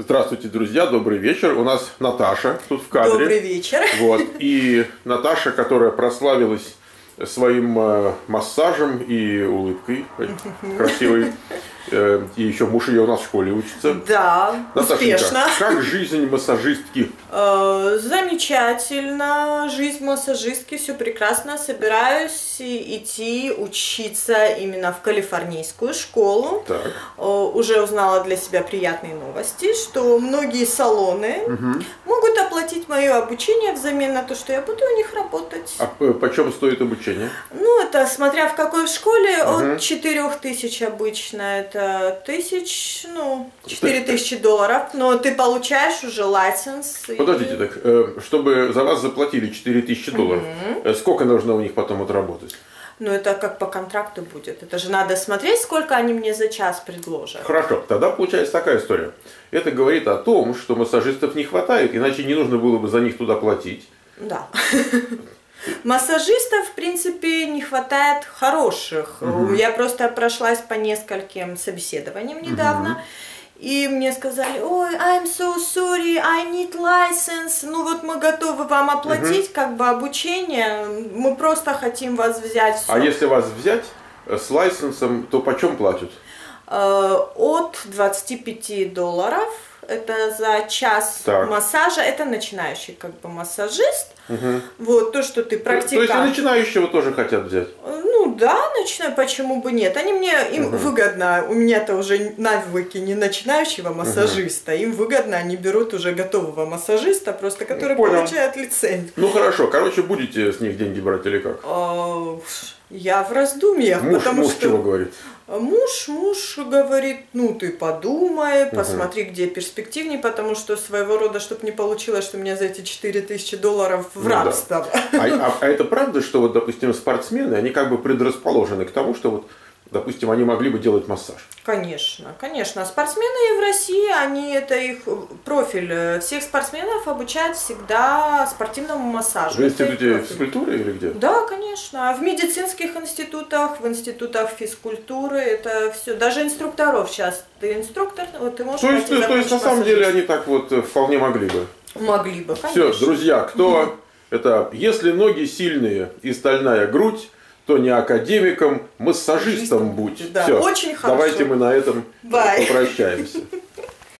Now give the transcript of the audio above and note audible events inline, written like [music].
Здравствуйте, друзья, добрый вечер. У нас Наташа тут в кадре. Добрый вечер. Вот. И Наташа, которая прославилась своим э, массажем и улыбкой [laughs] красивой. Э, И еще муж ее у нас в школе учится. Да, Наташенька, успешно. как жизнь массажистки? Э, Замечательно. Жизнь массажистки, все прекрасно. Собираюсь идти учиться именно в калифорнийскую школу. Так. Уже узнала для себя приятные новости, что многие салоны могут оплатить мое обучение взамен на то, что я буду у них работать. А почем стоит обучение? Ну, это смотря в какой школе, Мгм. от 4 тысяч обычно, это тысяч, ну, 4 тысячи долларов, но ты получаешь уже лайсенс. и- Подождите, так, э, чтобы за вас заплатили 4000 долларов, э, сколько нужно у них потом отработать? Ну, это как по контракту будет. Это же надо смотреть, сколько они мне за час предложат. Хорошо, тогда получается такая история. Это говорит о том, что массажистов не хватает, иначе не нужно было бы за них туда платить. Да. [laughs] Массажистов, в принципе, не хватает хороших. Я просто прошлась по нескольким собеседованиям недавно. И мне сказали, ой, I'm so sorry, I need license. Ну вот мы готовы вам оплатить как бы обучение. Мы просто хотим вас взять. Всё. А если вас взять э, с лайсенсом, то почем платят? Э, От 25 долларов. Это за час Так. массажа. Это начинающий как бы массажист. Вот то, что ты То есть и практикант. начинающего тоже хотят взять. Ну да, начинаю, почему бы нет? Они мне, им выгодно, у меня-то уже навыки не начинающего массажиста, им выгодно, они берут уже готового массажиста, просто который Понял. получает лицензию. Ну хорошо, короче, будете с них деньги брать или как? Я в раздумьях, Муж, потому муж что чего говорит? муж, муж говорит, ну ты подумай, посмотри, где перспективнее, потому что своего рода, чтобы не получилось, что меня за эти 4000 долларов в Ну да. рабство. А, а- а это правда, что вот, допустим, спортсмены, они как бы предрасположены к тому, что вот, допустим, они могли бы делать массаж? Конечно, конечно. Спортсмены в России, они это их профиль. Всех спортсменов обучают всегда спортивному массажу. В институте физкультуры или где? Да, конечно. В медицинских институтах, в институтах физкультуры, это все. Даже инструкторов сейчас. Ты инструктор, вот ты можешь То есть, то есть на самом деле они так вот э, вполне могли бы. могли бы, конечно. Все, друзья, кто это, если ноги сильные и стальная грудь, то не академиком, массажистом будь. да. Всё, Очень хорошо. Давайте мы на этом попрощаемся.